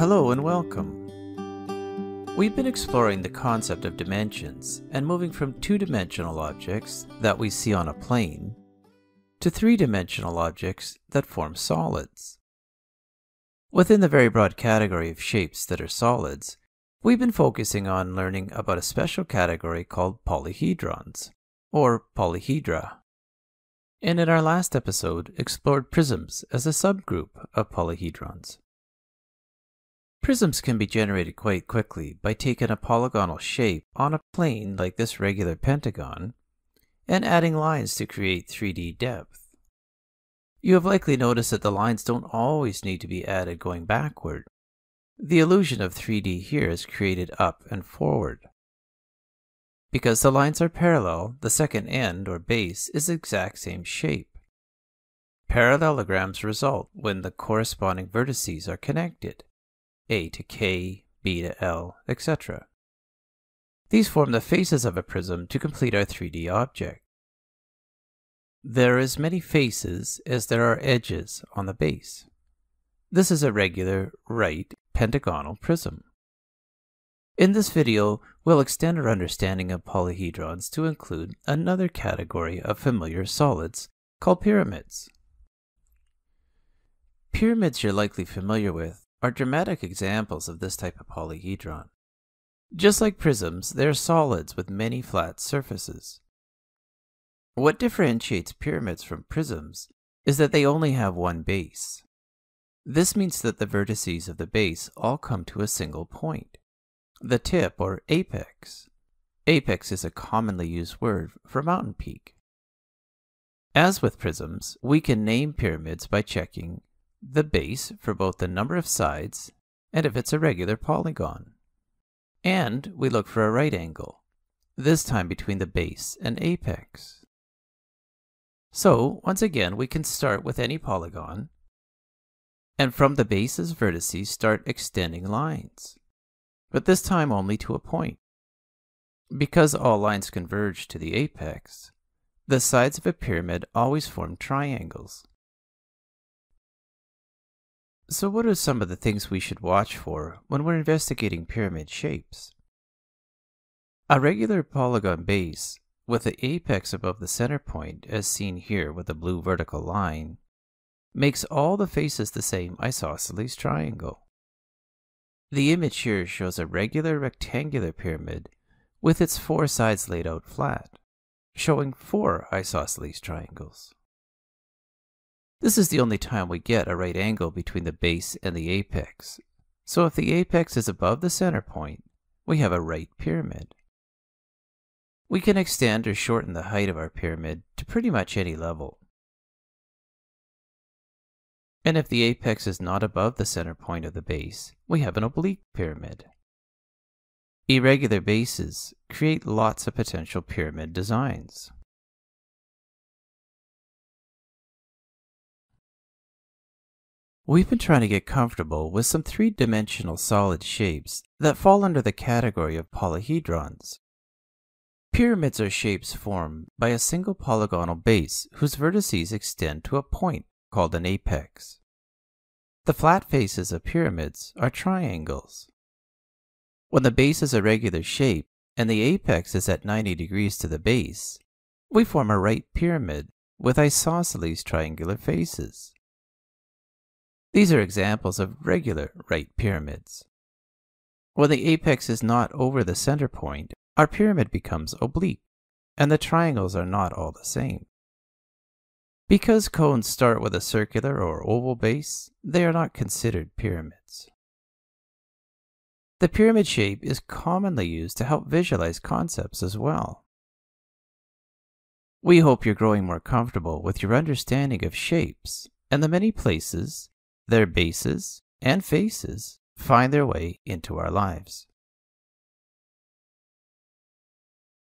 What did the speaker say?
Hello and welcome. We've been exploring the concept of dimensions and moving from two-dimensional objects that we see on a plane to three-dimensional objects that form solids. Within the very broad category of shapes that are solids, we've been focusing on learning about a special category called polyhedrons, or polyhedra. And in our last episode, explored prisms as a subgroup of polyhedrons. Prisms can be generated quite quickly by taking a polygonal shape on a plane like this regular pentagon and adding lines to create 3D depth. You have likely noticed that the lines don't always need to be added going backward. The illusion of 3D here is created up and forward. Because the lines are parallel, the second end or base is the exact same shape. Parallelograms result when the corresponding vertices are connected. A to K, B to L, etc. These form the faces of a prism to complete our 3D object. There are as many faces as there are edges on the base. This is a regular, right, pentagonal prism. In this video, we'll extend our understanding of polyhedrons to include another category of familiar solids called pyramids. Pyramids you're likely familiar with are dramatic examples of this type of polyhedron. Just like prisms, they are solids with many flat surfaces. What differentiates pyramids from prisms is that they only have one base. This means that the vertices of the base all come to a single point, the tip or apex. Apex is a commonly used word for mountain peak. As with prisms, we can name pyramids by checking the base for both the number of sides and if it's a regular polygon. And we look for a right angle, this time between the base and apex. So, once again, we can start with any polygon, and from the base's vertices start extending lines, but this time only to a point. Because all lines converge to the apex, the sides of a pyramid always form triangles. So what are some of the things we should watch for when we're investigating pyramid shapes? A regular polygon base with the apex above the center point, as seen here with the blue vertical line, makes all the faces the same isosceles triangle. The image here shows a regular rectangular pyramid with its four sides laid out flat, showing four isosceles triangles. This is the only time we get a right angle between the base and the apex. So if the apex is above the center point, we have a right pyramid. We can extend or shorten the height of our pyramid to pretty much any level. And if the apex is not above the center point of the base, we have an oblique pyramid. Irregular bases create lots of potential pyramid designs. We've been trying to get comfortable with some three-dimensional solid shapes that fall under the category of polyhedrons. Pyramids are shapes formed by a single polygonal base whose vertices extend to a point called an apex. The flat faces of pyramids are triangles. When the base is a regular shape and the apex is at 90 degrees to the base, we form a right pyramid with isosceles triangular faces. These are examples of regular right pyramids. When the apex is not over the center point, our pyramid becomes oblique, and the triangles are not all the same. Because cones start with a circular or oval base, they are not considered pyramids. The pyramid shape is commonly used to help visualize concepts as well. We hope you're growing more comfortable with your understanding of shapes and the many places their bases and faces find their way into our lives.